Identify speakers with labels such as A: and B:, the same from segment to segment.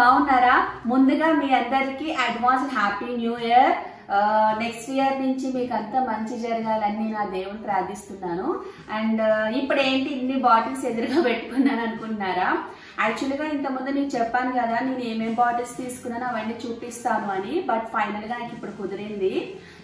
A: బాగున్నారా? ముందుగా మీ అందరికి advance happy new year next year నుంచి మీకు అంతా మంచి జరగాలని నా దేవుని ప్రార్థిస్తున్నాను. అండ్ ఇప్పుడు ఏంటి ఇన్ని బాటిల్స్ ఎదురుగా పెట్టుకున్నాను అనుకుంటున్నారా? యాక్చువల్గా ఇంతకుముందు నేను చెప్పాను కదా నేను ఏమేమి బాటిల్స్ తీసుకున్నాను అవన్నీ చూపిస్తాను అని బట్ ఫైనల్గా నాకు ఇప్పుడు కుదిరింది.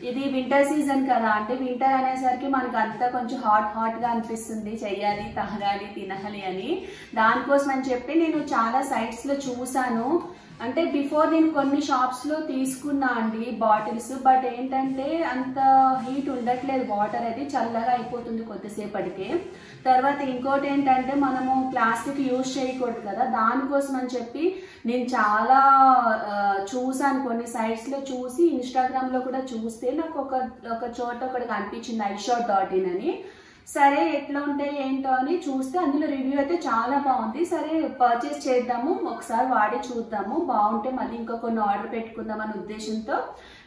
A: ఇది వింటర్ సీజన్ కదా. అంటే వింటర్ అనేసరికి మనకు అంతా కొంచెం హాట్ హాట్గా అనిపిస్తుంది. చెయ్యాలి తాగాలి తినాలి అని. దానికోసం అని చెప్పి నేను చాలా సైట్స్లో చూసాను. అంటే బిఫోర్ నేను కొన్ని షాప్స్లో తీసుకున్నా అండి బాటిల్స్ బట్ ఏంటంటే అంత హీట్ ఉండట్లేదు వాటర్ అది చల్లగా అయిపోతుంది కొద్దిసేపటికి. తర్వాత ఇంకోటి ఏంటంటే మనము ప్లాస్టిక్ యూజ్ చేయకూడదు కదా దానికోసం అని చెప్పి నేను చాలా చూసాను కొన్ని సైట్స్లో చూసి ఇన్స్టాగ్రామ్లో కూడా చూస్తే నాకు ఒక ఒక చోట ఒకటి కనిపించింది ఐషాట్ డాట్ ఇన్ అని. సరే ఎట్లా ఉంటాయి ఏంటో అని చూస్తే అందులో రివ్యూ అయితే చాలా బాగుంది. సరే పర్చేస్ చేద్దాము ఒకసారి వాడి చూద్దాము బాగుంటే మళ్ళీ ఇంకా కొన్ని ఆర్డర్ పెట్టుకుందాం అనే ఉద్దేశంతో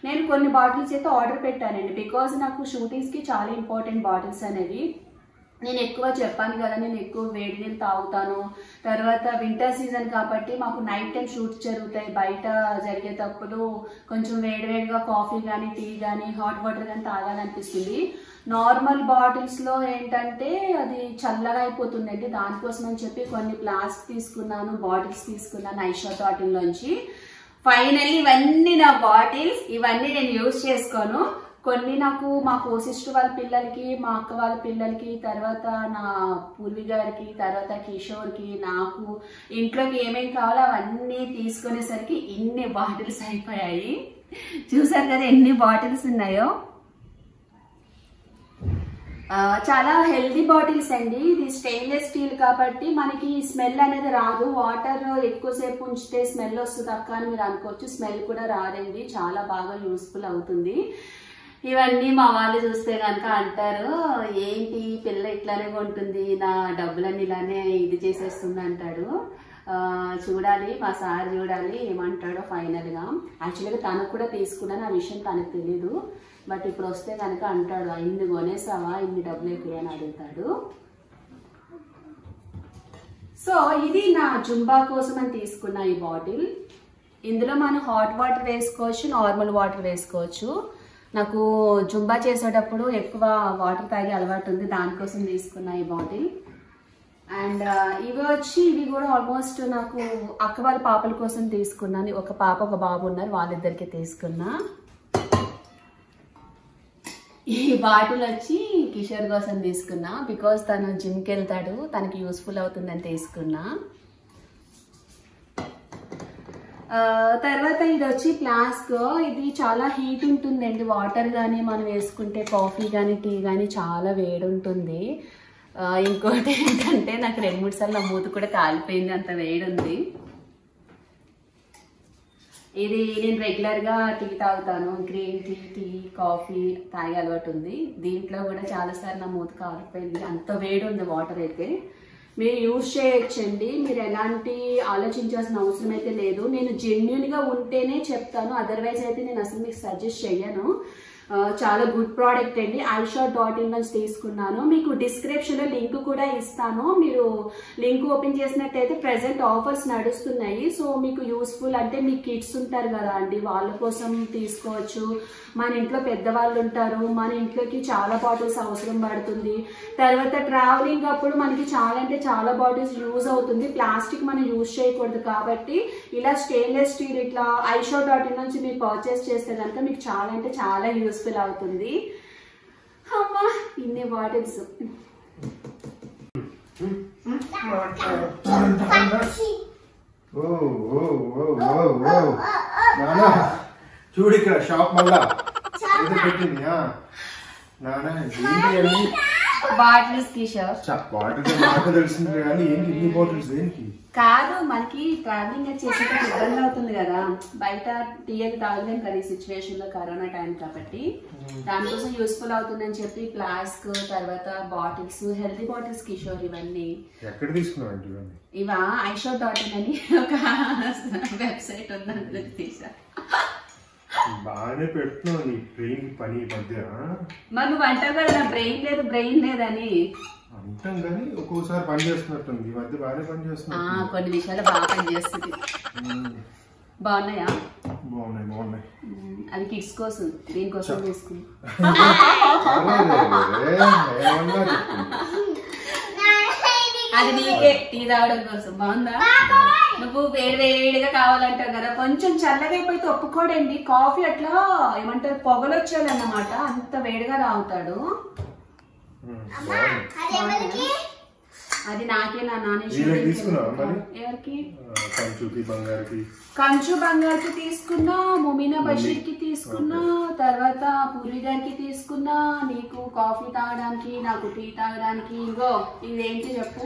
A: నేను కొన్ని బాటిల్స్ అయితే ఆర్డర్ పెట్టానండి. బికాజ్ నాకు షూటింగ్స్కి చాలా ఇంపార్టెంట్ బాటిల్స్ అనేవి. నేను ఎక్కువ చెప్పాను కదా నేను ఎక్కువ వేడి నీళ్ళు తాగుతాను. తర్వాత వింటర్ సీజన్ కాబట్టి మాకు నైట్ టైం షూట్స్ జరుగుతాయి. బయట జరిగేటప్పుడు కొంచెం వేడివేడిగా కాఫీ కానీ టీ కానీ హాట్ వాటర్ కానీ తాగాలనిపిస్తుంది. నార్మల్ బాటిల్స్లో ఏంటంటే అది చల్లగా అయిపోతుందండి. దానికోసం అని చెప్పి కొన్ని ప్లాస్క్ తీసుకున్నాను బాటిల్స్ తీసుకున్నాను ఐషా బాటిల్లోంచి ఫైనల్లీ ఇవన్నీ నా బాటిల్స్ ఇవన్నీ నేను యూజ్ చేసుకోను. కొన్ని నాకు మా కోసిస్టర్ వాళ్ళ పిల్లలకి మా అక్క వాళ్ళ పిల్లలకి తర్వాత నా పూర్వి గారికి తర్వాత కిషోర్కి నాకు ఇంట్లోకి ఏమేమి కావాలో అవన్నీ తీసుకునేసరికి ఇన్ని బాటిల్స్ అయిపోయాయి. చూసారు కదా ఎన్ని బాటిల్స్ ఉన్నాయో? చాలా హెల్దీ బాటిల్స్ అండి. ఇది స్టెయిన్లెస్ స్టీల్ కాబట్టి మనకి స్మెల్ అనేది రాదు. వాటర్ ఎక్కువసేపు ఉంచితే స్మెల్ వస్తుంది అక్క అని మీరు అనుకోవచ్చు. స్మెల్ కూడా రాదండి. చాలా బాగా యూస్ఫుల్ అవుతుంది. ఇవన్నీ మా వాళ్ళు చూస్తే కనుక అంటారు ఏంటి పిల్ల ఇట్లానే కొంటుంది నా డబ్బులన్నీ ఇలానే ఇది చేసేస్తుంది అంటాడు. చూడాలి మా సార్ చూడాలి ఏమంటాడో ఫైనల్గా. యాక్చువల్గా తనకు కూడా తీసుకున్నాను ఆ విషయం తనకు తెలీదు. బట్ ఇప్పుడు వస్తే కనుక అంటాడు ఇన్ని కొనేసావా? ఇన్ని డబ్బులు ఎక్కువ? అని అడుగుతాడు. సో ఇది నా జుంబా కోసం అని తీసుకున్న ఈ బాటిల్. ఇందులో మనం హాట్ వాటర్ వేసుకోవచ్చు నార్మల్ వాటర్ వేసుకోవచ్చు. నాకు జుంబా చేసేటప్పుడు ఎక్కువ వాటర్ తాగే అలవాటు ఉంది. దానికోసం తీసుకున్న ఈ బాటిల్. అండ్ ఇవి వచ్చి ఇవి కూడా ఆల్మోస్ట్ నాకు అక్క వాళ్ళ పాపల కోసం తీసుకున్నాను ఒక పాప ఒక బాబు ఉన్నారు. వాళ్ళిద్దరికి తీసుకున్నా. ఈ బాటిల్ వచ్చి కిషోర్ కోసం తీసుకున్నా. బికాజ్ తను జిమ్కి వెళ్తాడు. తనకి యూస్ఫుల్ అవుతుందని తీసుకున్నా. తర్వాత ఇది వచ్చి ఫ్లాస్క్ ఇది చాలా హీట్ ఉంటుందండి. వాటర్ కానీ మనం వేసుకుంటే కాఫీ కానీ టీ కానీ చాలా వేడి ఉంటుంది ఇంకోటి ఏంటంటే నాకు రెండు మూడు సార్లు మూత మూతి కూడా కాలిపోయింది. అంత వేడి ఉంది ఇది నేను రెగ్యులర్గా టీ తాగుతాను. గ్రీన్ టీ టీ కాఫీ తాగే అలవాటు ఉంది. దీంట్లో కూడా చాలాసార్లు నా మూతి కాలిపోయింది. అంత వేడి ఉంది వాటర్ అయితే. మీరు యూజ్ చేయొచ్చండి. మీరు ఎలాంటి ఆలోచించాల్సిన అవసరం అయితే లేదు. నేను జెన్యున్గా ఉంటేనే చెప్తాను. అదర్వైజ్ అయితే నేను అసలు మీకు సజెస్ట్ చెయ్యను. చాలా గుడ్ ప్రోడక్ట్ అండి. ఐషా డాట్ ఇన్ నుంచి తీసుకున్నాను. మీకు డిస్క్రిప్షన్లో లింక్ కూడా ఇస్తాను. మీరు లింక్ ఓపెన్ చేసినట్టయితే ప్రజెంట్ ఆఫర్స్ నడుస్తున్నాయి. సో మీకు యూస్ఫుల్ అంటే మీ కిడ్స్ ఉంటారు కదా అండి. వాళ్ళ కోసం తీసుకోవచ్చు. మన ఇంట్లో పెద్దవాళ్ళు ఉంటారు. మన ఇంట్లోకి చాలా బాటిల్స్ అవసరం పడుతుంది. తర్వాత ట్రావెలింగ్ అప్పుడు మనకి చాలా అంటే చాలా బాటిల్స్ యూజ్ అవుతుంది. ప్లాస్టిక్ మనం యూజ్ చేయకూడదు కాబట్టి ఇలా స్టెయిన్లెస్ స్టీల్ ఇట్లా ఐషో డాట్ ఇన్ నుంచి మీరు పర్చేస్ చేస్తే కనుక మీకు చాలా అంటే చాలా యూస్ఫుల్ అవుతుంది అమ్మా ఇన్ని బాటిల్స్
B: ఓ ఓ ఓ ఓ ఓ. నానా చూడు ఇక్కడ షాప్ మళ్ళా. పెట్టింది. నానా ఏంటి
A: బాటిల్స్ కిషోర్
B: వాటర్ నాకు తెలిసింది కానీ ఏంటి? ఇన్ని బాటిల్స్ దేనికి?
A: కాదు మనకి ట్రావెలింగ్ చేసేటప్పుడు ఇబ్బంది అవుతుంది కదా. బయట టీ అది తాగలేం కదా ఈ సిచ్యువేషన్లో కరోనా టైం కాబట్టి. దానికోసం యూస్ఫుల్ అవుతుందని చెప్పి ఫ్లాస్క్ తర్వాత బాటిల్స్ హెల్తీ బాటిల్స్ కిషోర్ ఇవన్నీ.
B: ఎక్కడ తీసుకున్నావు అంటే ఇవన్నీ?
A: ఇవా ఐషో డాట్ ఇన్ అని ఒక వెబ్సైట్ ఉంది అందులో తీసా.
B: బాగానే పెడుతున్నావు నీ ట్రైన్ పని మధ్య.
A: మరి నువ్వు అంటావు కదా నా బ్రెయిన్ లేదు బ్రెయిన్ లేదని.
B: అంటాం కానీ ఒక్కోసారి పని చేస్తున్నట్టుంది. ఈ మధ్య బాగానే పని
A: ఆ,
B: చేస్తున్నట్టు
A: కొన్ని విషయాలు బాగా పనిచేస్తుంది బాగున్నాయా?
B: బాగున్నాయి బాగున్నాయి.
A: మ్మ్. అది కిడ్స్ కోసం దీనికోసం తీసుకున్నా. అది నీకే టీ తాగడం కోసం. బాగుందా? నువ్వు వేడి వేడిగా కావాలంటావు కదా. కొంచెం చల్లగా అయిపోతే ఒప్పుకోడండి. కాఫీ అట్లా ఏమంటారు? పొగలు వచ్చేయాలన్నమాట అంత వేడిగా తాగుతాడు. అది నాకే నా నాన్న? ఎవరికి? కంచు బంగారుకి. తీసుకున్నా ముమినా బషీర్కి తీసుకున్నా తర్వాత పూర్వి గారికి తీసుకున్నా నీకు కాఫీ తాగడానికి నాకు టీ తాగడానికి. ఇంకో ఇదేంటి చెప్పు?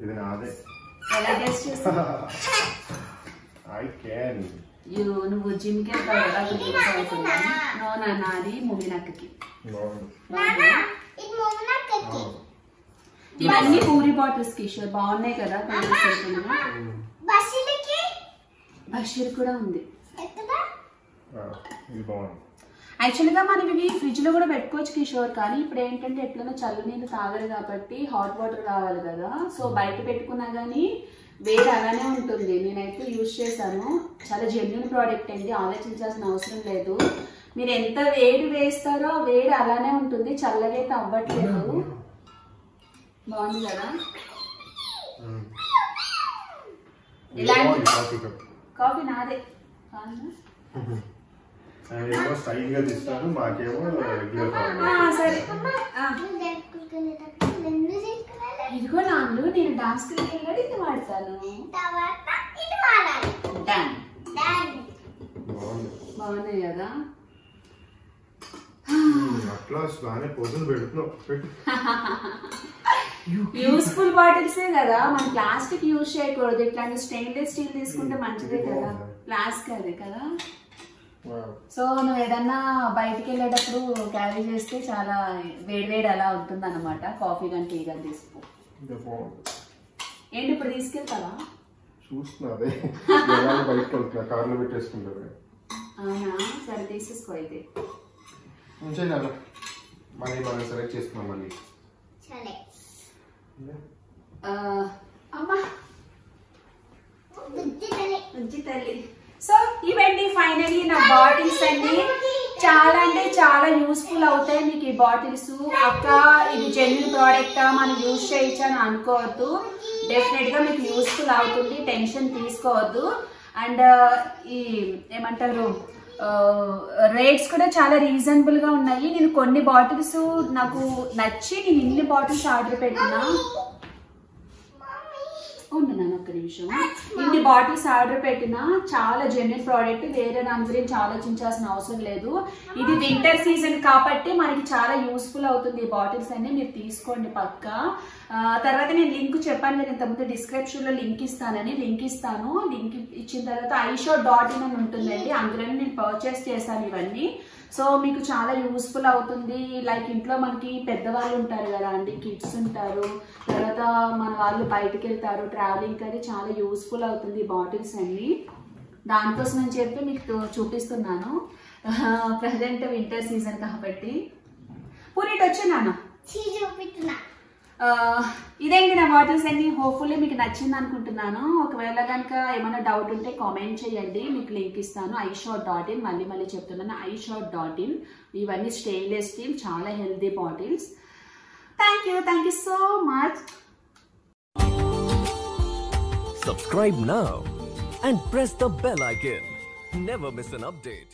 B: ఇది నాదే
A: ఎలా టేస్ట్ చేస్తా
B: ఐ క్యాన్
A: యు- నువ్వు జిమ్కి వెళ్తావు కదా గుర్తు అవుతుందా నో నాన్న అది ముమినక్కకి
B: బాగుంది అవును.
A: ఇవన్నీ పూరి బాటిల్స్ కిషోర్ బాగున్నాయి కదా
B: ఉమ్,
A: బషీర్ కూడా ఉంది.
B: ఆ, ఇది బాగుంది.
A: యాక్చువల్గా మనం ఇవి ఫ్రిడ్జ్లో కూడా పెట్టుకోవచ్చు కిషోర్ కానీ ఇప్పుడు ఏంటంటే ఎట్లనో చల్ల నీళ్ళు తాగరు కాబట్టి హాట్ వాటర్ కావాలి కదా. సో బయట పెట్టుకున్నా కానీ వేడి అలానే ఉంటుంది. నేనైతే యూజ్ చేశాను. చాలా జెన్యున్ ప్రోడక్ట్ అండి. ఆలోచించాల్సిన అవసరం లేదు. మీరు ఎంత వేడి వేస్తారో వేడి అలానే ఉంటుంది. చల్లగా అయితే అవ్వట్లేదు. బాగుంది కదా? ఇలాంటి-
B: బాగుంది కాఫీ
A: నాదే?
B: ఏమో స్టైల్గా తీస్తాను మాకేమో రెగ్యులర్
A: ఆ, సరే. ఆ, ఇదిగో నాన్ను నేను డాన్స్ వెళ్ళాడు ఇది వాడతాను. బాగున్నాయి కదా.
B: అట్లా బాగానే పెడుతున్నావు.
A: యూస్ఫుల్ బాటిల్సే కదా మనం ప్లాస్టిక్ యూజ్ చేయకూడదు. ఇట్లాంటి స్టెయిన్లెస్ స్టీల్ తీసుకుంటే మంచిదే కదా. ప్లాస్టిక్ అది కదా. సో నువ్వు ఏదన్నా బయటికి వెళ్ళేటప్పుడు క్యారీ చేస్తే చాలా వేడివేడి అలా ఉంటుంది అనమాట కాఫీ కానీ టీ కానీ తీసుకో. ఏంటి ఇప్పుడు తీసుకెళ్తావా?
B: చూస్తున్నా అదే. జనాలు బయటకు వెళ్తున్నా. కార్లో పెట్టేసుకుంటారు
A: అవునా? సరే తీసేసుకో అయితే.
B: మనం సెలెక్ట్ చేసుకున్నాం మళ్ళీ.
A: అమ్మా. తల్లి. సో ఇవండి ఫైనలీ నా బాటిల్స్ అండి. చాలా అంటే చాలా యూస్ఫుల్ అవుతాయి మీకు ఈ బాటిల్స్ అక్క ఇది జెన్యున్ ప్రోడక్టా మనం యూజ్ చేయొచ్చు అని అనుకోవద్దు. డెఫినెట్గా మీకు యూస్ఫుల్ అవుతుంది. టెన్షన్ తీసుకోవద్దు. అండ్ ఈ ఏమంటారు రేట్స్ కూడా చాలా రీజనబుల్గా ఉన్నాయి. నేను కొన్ని బాటిల్స్ నాకు నచ్చి నేను ఇన్ని బాటిల్స్ ఆర్డర్ పెట్టినా. ఉండు నాన్న ఒక్క నిమిషం. ఇన్ని బాటిల్స్ ఆర్డర్ పెట్టినా చాలా జెన్యున్ ప్రోడక్ట్ వేరే దాని గురించి ఆలోచించాల్సిన అవసరం లేదు. ఇది వింటర్ సీజన్ కాబట్టి మనకి చాలా యూస్ఫుల్ అవుతుంది ఈ బాటిల్స్ అన్ని. మీరు తీసుకోండి పక్క. తర్వాత నేను లింక్ చెప్పాను కదా ఇంతకుముందు డిస్క్రిప్షన్లో లింక్ ఇస్తానని లింక్ ఇస్తాను. లింక్ ఇచ్చిన తర్వాత ఐషో డాట్ ఇన్ అని ఉంటుందండి. అందులోనే నేను పర్చేస్ చేశాను ఇవన్నీ. సో మీకు చాలా యూస్ఫుల్ అవుతుంది. లైక్ ఇంట్లో మనకి పెద్దవాళ్ళు ఉంటారు కదా అండి కిడ్స్ ఉంటారు. తర్వాత మన వాళ్ళు బయటకు వెళ్తారు ట్రావెలింగ్ అది చాలా యూస్ఫుల్ అవుతుంది బాటిల్స్ అన్ని. దానికోసం అని చెప్పి మీకు చూపిస్తున్నాను. ప్రజెంట్ వింటర్ సీజన్ కాబట్టి. పూరిట్ వచ్చిన చూపిస్తున్నా. ఇదేంటి నా బాటిల్స్ అన్ని హోప్ఫుల్లీ మీకు నచ్చింది అనుకుంటున్నాను. ఒకవేళ కనుక ఏమైనా డౌట్ ఉంటే కామెంట్ చేయండి. మీకు లింక్ ఇస్తాను. ఐ షాట్ డాట్ ఇన్ మళ్ళీ మళ్ళీ చెప్తున్నాను. ఐ షాట్ డాట్ ఇన్ ఇవన్నీ స్టెయిన్లెస్ స్టీల్ చాలా healthy bottles thank you thank you so much
C: Subscribe now and press the bell icon. Never miss an update.